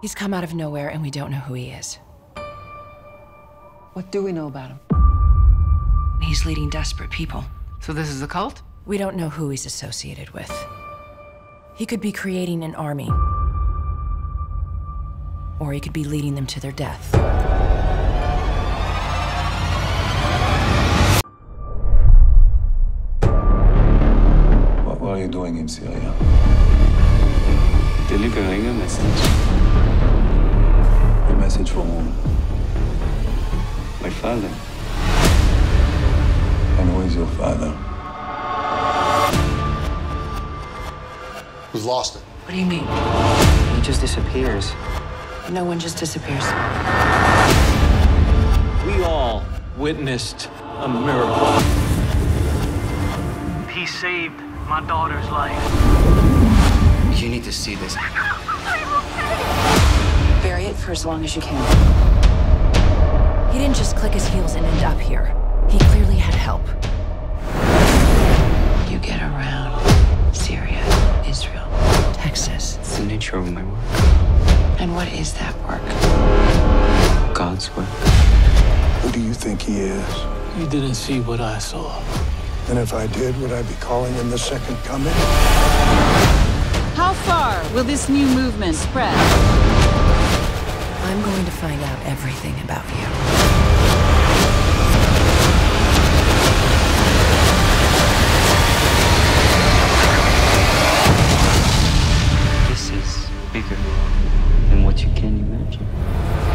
He's come out of nowhere and we don't know who he is. What do we know about him? He's leading desperate people. So this is a cult? We don't know who he's associated with. He could be creating an army. Or he could be leading them to their death. What were you doing in Syria? Delivering a message. My father. And who is your father? We've lost it. What do you mean? He just disappears. No one just disappears. We all witnessed a miracle. He saved my daughter's life. You need to see this. Bury it for as long as you can. He didn't just click his heels and end up here. He clearly had help. You get around Syria, Israel. Texas. It's the nature of my work. And what is that work? God's work. Who do you think he is? You didn't see what I saw. And if I did, would I be calling him the second coming? How far will this new movement spread? I'm going to find out everything about you. bigger than what you can imagine.